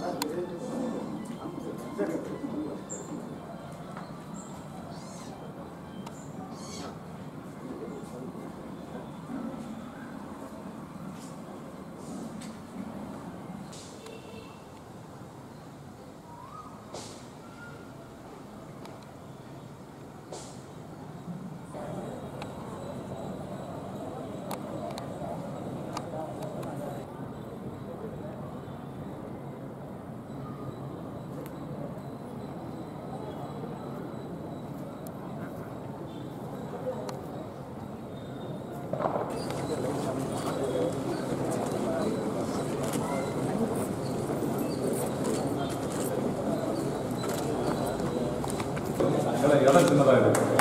Thank you. இடம் இடம் சின்னதாக இருக்கு